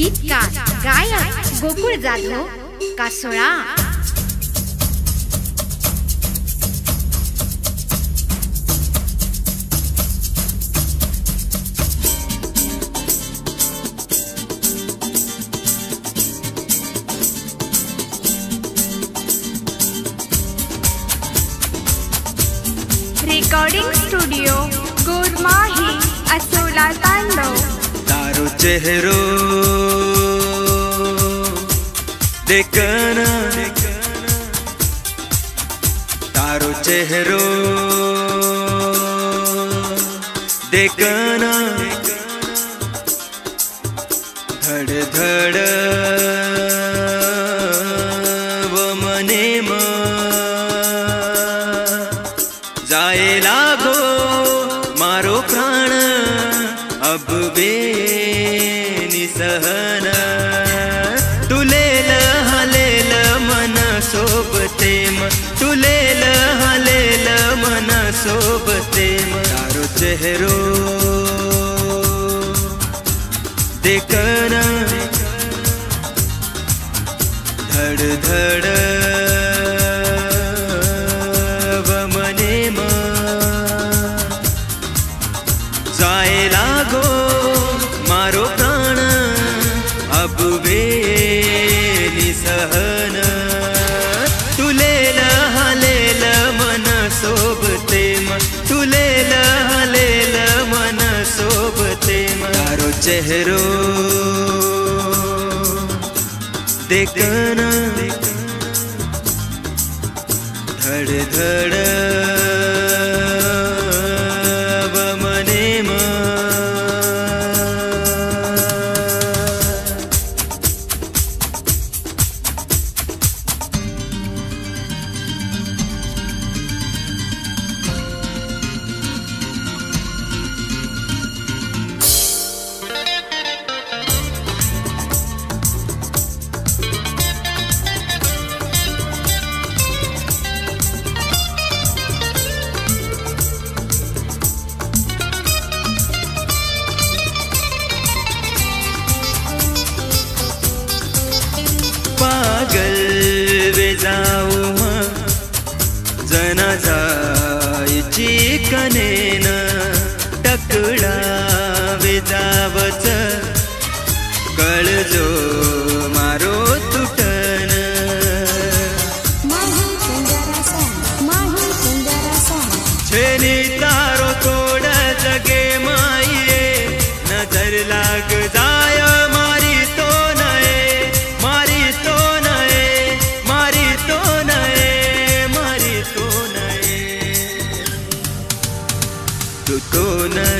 गीतकार गायक Gokul Jadhav Kasola recording studio गोरमाही असोला तांडव तारो चेहरो देखना तारो चेहरो देखना धड़ धड़ अब बेनी सहन तुलेल हलेल मन सोबते म। तुलेल हलेल मन सोबते म। तारो चेहरो देखना। धड धड चेहरों देखना धड़ धड़ કરજો મારો તૂટન છે ને તારો તોડ જગે માઈએ નજર લાગ જાય મારી તો નય મારી તો નય મારી તો નય મારી તો નય તું તો નય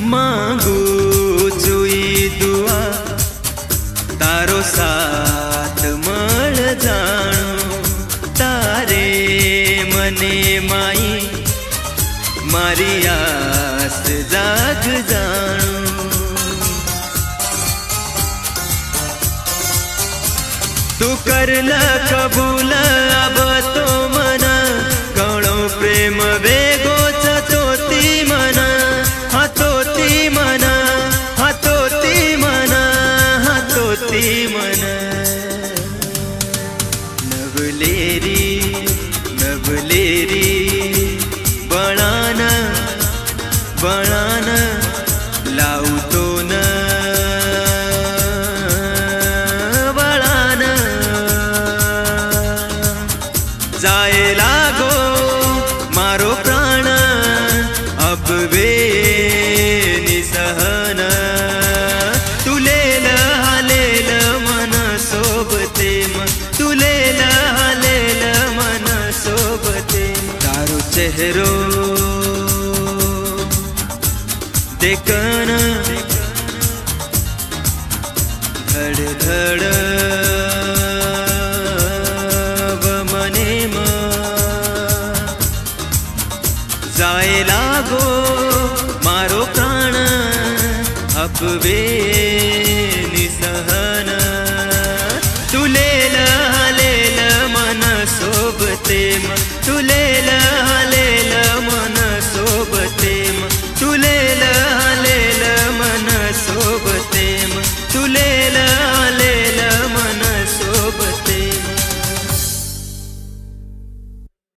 मागू जुई दुआ तारो साथ मळ जाणो तारे मने माई मारियास जाग जाणो। तू करला कबूल अब तो अब वे निसहन तुलेल हालेल मन सोबते तुले हालेल मन सोबते तारो चेहरो देखन निसहन तुले हलेल मन सोबते म। तुलेल हलेल